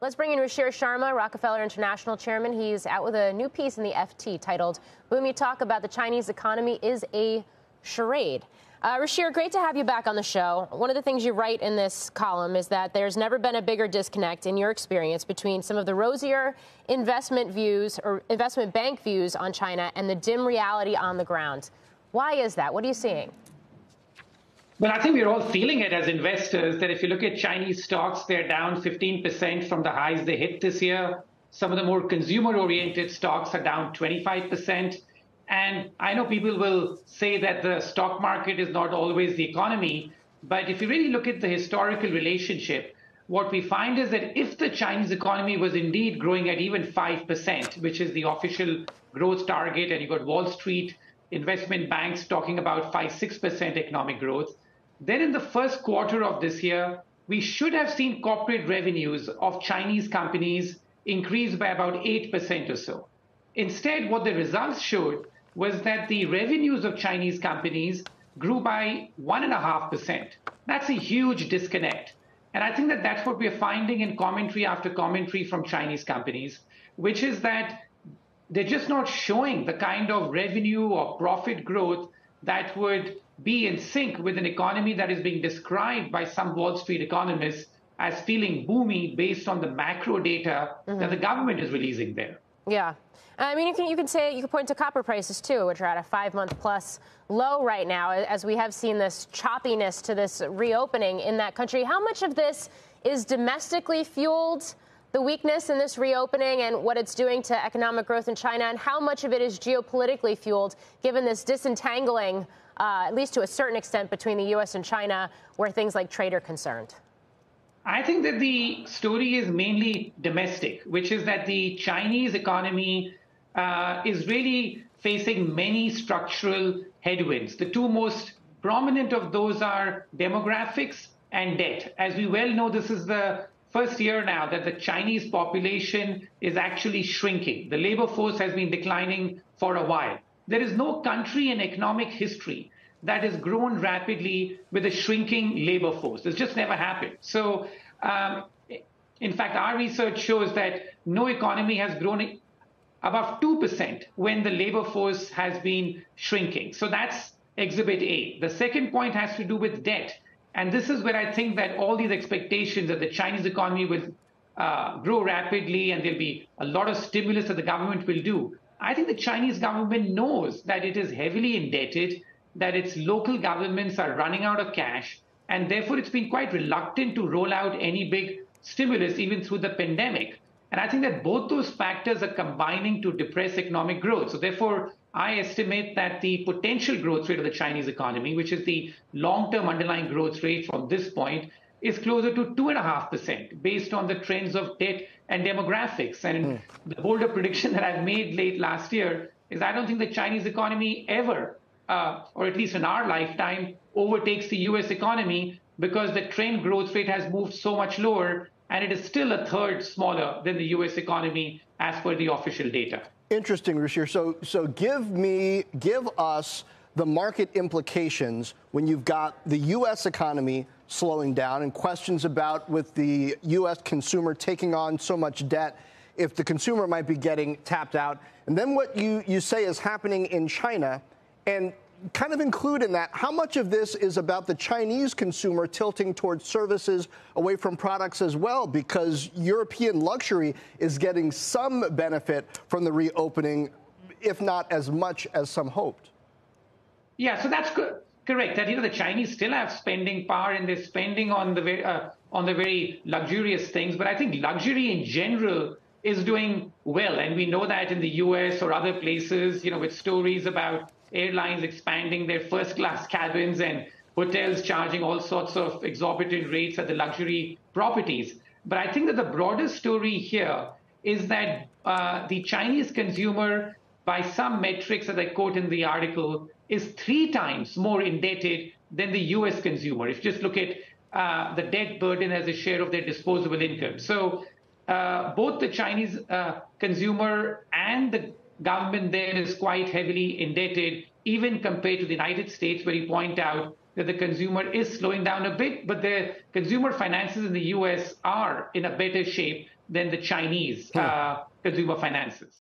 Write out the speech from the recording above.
Let's bring in Ruchir Sharma, Rockefeller International chairman. He's out with a new piece in the FT titled Boomy Talk about the Chinese economy is a charade. Uh, Ruchir, great to have you back on the show. One of the things you write in this column is that there's never been a bigger disconnect in your experience between some of the rosier investment views or investment bank views on China and the dim reality on the ground. Why is that? What are you seeing? Well, I think we're all feeling it as investors that if you look at Chinese stocks, they're down 15% from the highs they hit this year. Some of the more consumer oriented stocks are down 25%. And I know people will say that the stock market is not always the economy. But if you really look at the historical relationship, what we find is that if the Chinese economy was indeed growing at even 5%, which is the official growth target, and you've got Wall Street investment banks talking about 5 6% economic growth, then in the first quarter of this year, we should have seen corporate revenues of Chinese companies increase by about 8% or so. Instead, what the results showed was that the revenues of Chinese companies grew by 1.5%. That's a huge disconnect. And I think that that's what we're finding in commentary after commentary from Chinese companies, which is that they're just not showing the kind of revenue or profit growth that would be in sync with an economy that is being described by some Wall Street economists as feeling boomy based on the macro data mm-hmm. that the government is releasing there. Yeah. I mean, you can, you can say, you can point to copper prices too, which are at a five month plus low right now, as we have seen this choppiness to this reopening in that country. How much of this is domestically fueled? the weakness in this reopening and what it's doing to economic growth in China, and how much of it is geopolitically fueled, given this disentangling, uh, at least to a certain extent, between the U.S. and China, where things like trade are concerned? I think that the story is mainly domestic, which is that the Chinese economy uh, is really facing many structural headwinds. The two most prominent of those are demographics and debt. As we well know, this is the first year now that the Chinese population is actually shrinking. The labor force has been declining for a while. There is no country in economic history that has grown rapidly with a shrinking labor force. This just never happened. So, um, in fact, our research shows that no economy has grown above 2% when the labor force has been shrinking. So that's exhibit A. The second point has to do with debt. And this is where I think that all these expectations that the Chinese economy will uh, grow rapidly and there'll be a lot of stimulus that the government will do. I think the Chinese government knows that it is heavily indebted, that its local governments are running out of cash, and therefore it's been quite reluctant to roll out any big stimulus even through the pandemic. And I think that both those factors are combining to depress economic growth. So therefore, I estimate that the potential growth rate of the Chinese economy, which is the long-term underlying growth rate from this point, is closer to 2.5% based on the trends of debt and demographics. And mm. the bolder prediction that I've made late last year is I don't think the Chinese economy ever, uh, or at least in our lifetime, overtakes the US economy because the trend growth rate has moved so much lower and it is still a third smaller than the US economy as per the official data. Interesting, Ruchir. So, so give me, give us the market implications when you've got the U.S. economy slowing down and questions about with the U.S. consumer taking on so much debt, if the consumer might be getting tapped out. And then what you, you say is happening in China. And kind of include in that how much of this is about the Chinese consumer tilting towards services away from products as well, because European luxury is getting some benefit from the reopening, if not as much as some hoped. Yeah, so that's. Correct. That you know the Chinese still have spending power and they're spending on the very, uh, on the very luxurious things. But I think luxury in general is doing well, and we know that in the U.S. or other places. You know, with stories about airlines expanding their first class cabins and hotels charging all sorts of exorbitant rates at the luxury properties. But I think that the broader story here is that uh, the Chinese consumer, by some metrics that I quote in the article, is three times more indebted than the US consumer. If you just look at uh, the debt burden as a share of their disposable income. So uh, both the Chinese uh, consumer and the government there is quite heavily indebted, even compared to the United States, where you point out that the consumer is slowing down a bit, but the consumer finances in the US are in a better shape than the Chinese uh, consumer finances.